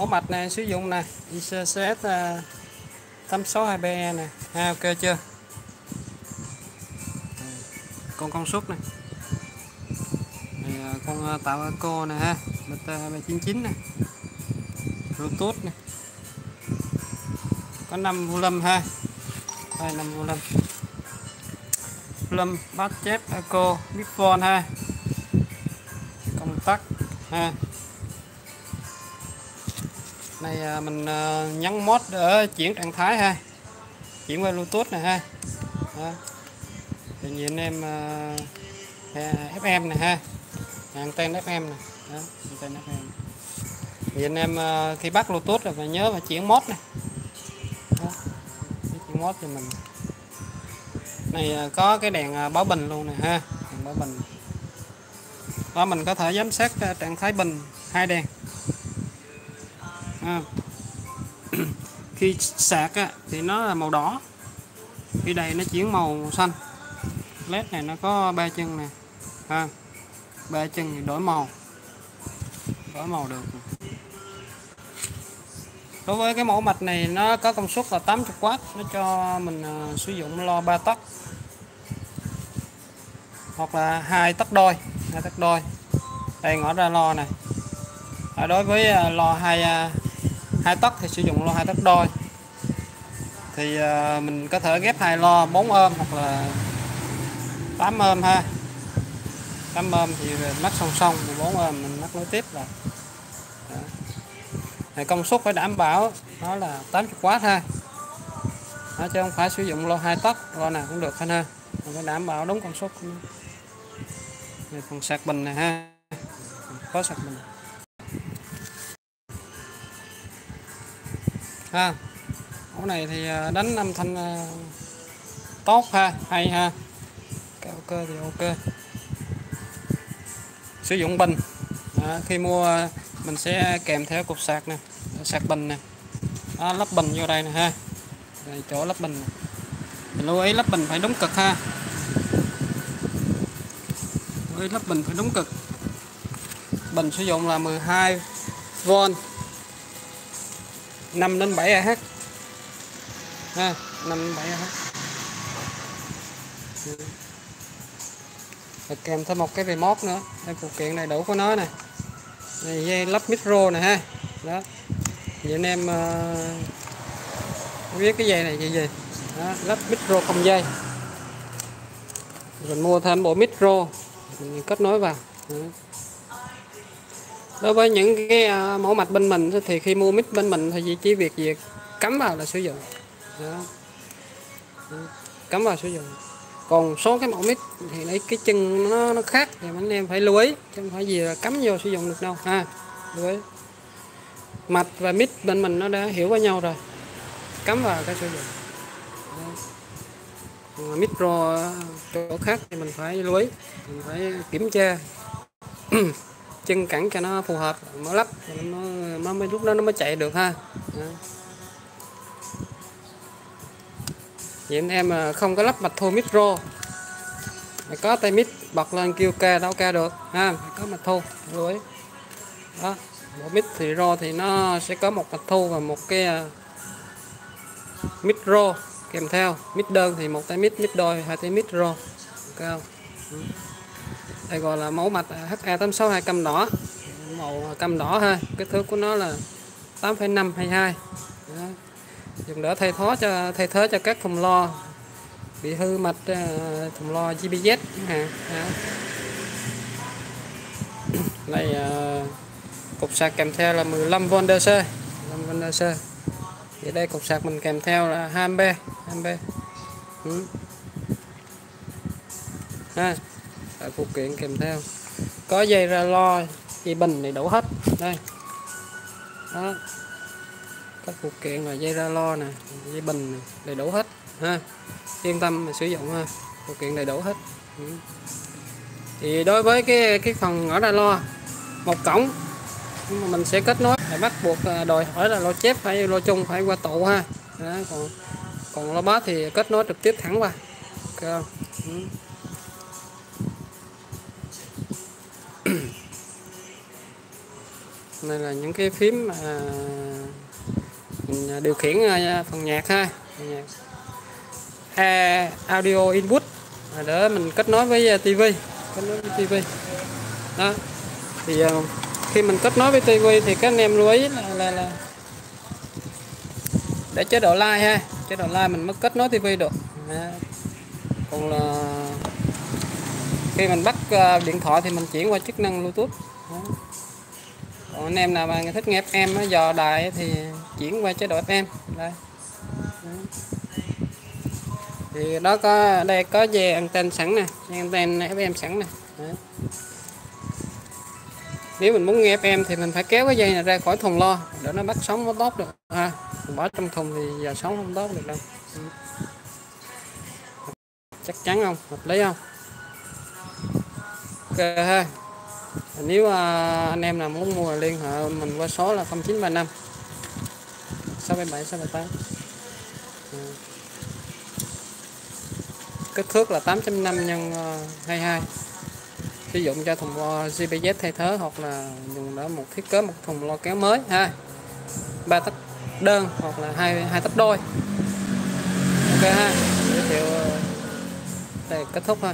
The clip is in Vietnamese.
ổ mạch này sử dụng nè. ICCS 862BE uh, nè. Ha ok chưa? Con công suất này này con à, tạo eco nè ha. BT299 nè. Bluetooth nè. Có 5 volume ha. Đây 5 volume volume bát chép eco microphone ha. Công tắc ha này à, mình à, nhấn mod để chuyển trạng thái ha. Chuyển qua bluetooth này ha. Đó. thì nhìn em à, FM này ha. Anten FM này Đó, anten FM thì anh em khi bắt bluetooth là phải nhớ phải chuyển mod này Đó. chuyển mod thì mình. Này có cái đèn báo bình luôn này ha. Đèn báo bình. Đó mình có thể giám sát trạng thái bình hai đèn ha. Khi sạc á, thì nó là màu đỏ. Khi đây nó chuyển màu xanh. Led này nó có ba chân nè ha. Ba chân thì đổi màu. Đổi màu được. Đối với cái mẫu mạch này nó có công suất là 80W nó cho mình uh, sử dụng lo 3 tấc. Hoặc là hai tấc đôi hai tấc đôi. Đây ngõ ra lo này à, đối với uh, lo hai uh, hai tấc thì sử dụng lo hai tấc đôi. Thì ờ, mình có thể ghép hai lo 4 ôm hoặc là 8 ôm ha. 8 ôm thì mắc song song 4 ôm mình mắc nối tiếp là Đó. công suất phải đảm bảo nó là 80W ha. Đó, chứ không phải sử dụng lo hai tấc lo nào cũng được anh ha. Mình phải đảm bảo đúng công suất này phần sạc bình này ha. Có sạc bình. Ha. Mẫu này thì à, đánh âm thanh à, tốt ha hay ha. Cao cơ thì ok. Sử dụng bình. À, khi mua à, mình sẽ kèm theo cục sạc nè sạc bình nè. À, lắp bình vô đây nè ha. Đây, chỗ lắp bình mình lưu ý lắp bình phải đúng cực ha. Lưu ý lắp bình phải đúng cực. Bình sử dụng là 12V 5 đến 7 AH ha 5 đến 7 AH và kèm thêm một cái remote nữa. Đây phụ kiện đầy đủ của nó nè. Này dây lắp micro nè ha. Đó. Vậy anh em uh, biết cái dây này gì gì? Đó, lắp micro không dây. Mình mua thêm bộ micro. Mình kết nối vào. Đó đối với những cái à, mẫu mạch bên mình thì khi mua mic bên mình thì chỉ việc việc cắm vào là sử dụng. Đó. Cắm vào sử dụng. Còn số cái mẫu mic thì lấy cái chân nó nó khác thì anh em phải lưu ý, chứ không phải gì là cắm vô sử dụng được đâu. Ha, lưu ý. Mạch và mic bên mình nó đã hiểu với nhau rồi. Cắm vào cái sử dụng. Còn micro chỗ khác thì mình phải lưu ý, mình phải kiểm tra. chân cẳng cho nó phù hợp mới lắp nó, nó mới lúc đó nó mới chạy được ha. Đó. vậy anh em không có lắp mạch thu micro phải có tay mic bật lên kêu ca đâu ca được ha có mạch thu lưu ý. Đó bộ mic thì ro thì nó sẽ có một mạch thu và một cái à, micro kèm theo. Mic đơn thì một tay mic mic đôi hai tay mic ro ok không? Ừ đây gọi là mẫu mạch HA862 cam đỏ. Màu cam đỏ ha. Kích thước của nó là 8,522 dùng đỡ thay thó cho thay thế cho các thùng lo bị hư mạch à, thùng lo GPZ ha này cục sạc kèm theo là 15V DC 15V DC thì đây cục sạc mình kèm theo là 2A 2A ừ. ha. Tại phụ kiện kèm theo. Có dây ra lo dây bình này đủ hết. Đây. Đó. Các phụ kiện là dây ra lo nè dây bình này, đầy đủ hết ha. Yên tâm mà sử dụng ha. Phụ kiện đầy đủ hết. Ừ. thì đối với cái cái phần ở ra lo một cổng mình sẽ kết nối. Phải bắt buộc à, đòi hỏi là lo chép phải lo chung phải qua tụ ha. Đó, còn còn lo bát thì kết nối trực tiếp thẳng qua. Okay. ừ. Này là những cái phím à, mình điều khiển à, phần nhạc ha. Phần nhạc. A, audio input. Để mình kết nối với à, tivi kết nối với tivi đó. Thì uh, khi mình kết nối với tivi thì các anh em lưu ý là, là, là để chế độ like ha. Chế độ like mình mới kết nối tivi được. À. còn là khi mình bắt uh, điện thoại thì mình chuyển qua chức năng bluetooth. Đó còn anh em nào mà thích nghe FM dò đài thì chuyển qua chế độ FM đây. Thì đó có đây có dây anten sẵn nè anten FM sẵn nè. Đấy. nếu mình muốn nghe FM thì mình phải kéo cái dây này ra khỏi thùng lo để nó bắt sóng nó tốt được. À, bỏ trong thùng thì giờ sóng không tốt được đâu. Chắc chắn không? Hợp lý không? Ok ha nếu à, anh em nào muốn mua liên hệ mình qua số là 0935 677 678 kích thước là 8.5 nhân à, 22 sử dụng cho thùng GPS GPZ thay thế hoặc là dùng để một thiết kế một thùng lo kéo mới ha ba tấc đơn hoặc là hai hai tấc đôi. Ok ha giới thiệu đây kết thúc thôi.